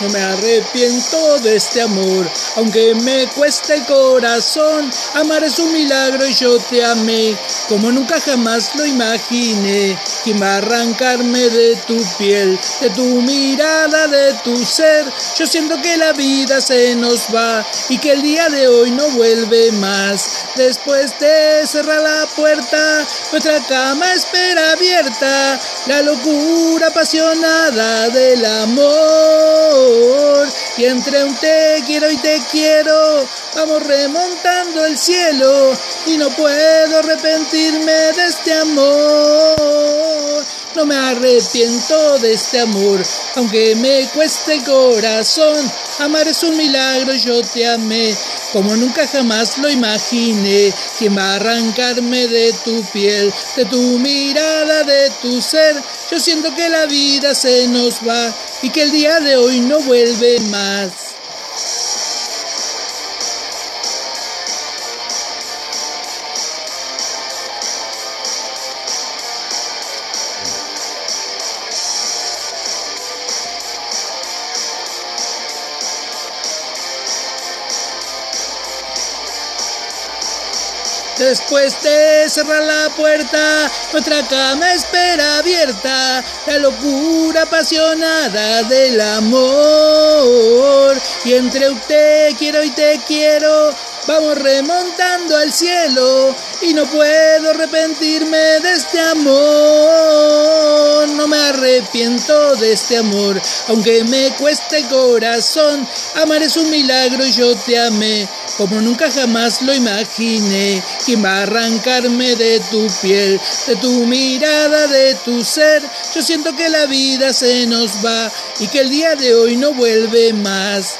No me arrepiento de este amor, aunque me cueste el corazón. Amar es un milagro y yo te amé, como nunca jamás lo imaginé. ¿Quién va a arrancarme de tu piel, de tu mirada, de tu ser? Yo siento que la vida se nos va y que el día de hoy no vuelve más. Después de cerrar la puerta, nuestra cama espera abierta, la locura apasionada del amor. Y entre un te quiero y te quiero, vamos remontando el cielo y no puedo arrepentirme de este amor. No me arrepiento de este amor, aunque me cueste el corazón. Amar es un milagro, yo te amé, como nunca jamás lo imaginé. ¿Quién va a arrancarme de tu piel, de tu mirada, de tu ser? Yo siento que la vida se nos va y que el día de hoy no vuelve más. Después de cerrar la puerta, nuestra cama espera abierta, la locura apasionada del amor. Y entre usted quiero y te quiero, vamos remontando al cielo y no puedo arrepentirme de este amor. Arrepiento de este amor, aunque me cueste corazón. Amar es un milagro y yo te amé como nunca jamás lo imaginé. ¿Quién va a arrancarme de tu piel, de tu mirada, de tu ser? Yo siento que la vida se nos va y que el día de hoy no vuelve más.